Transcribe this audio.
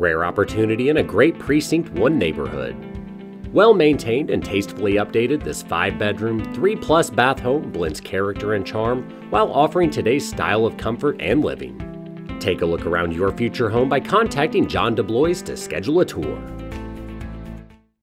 Rare opportunity in a great Precinct 1 neighborhood. Well maintained and tastefully updated, this 5 bedroom, 3 plus bath home blends character and charm while offering today's style of comfort and living. Take a look around your future home by contacting John DeBlois to schedule a tour.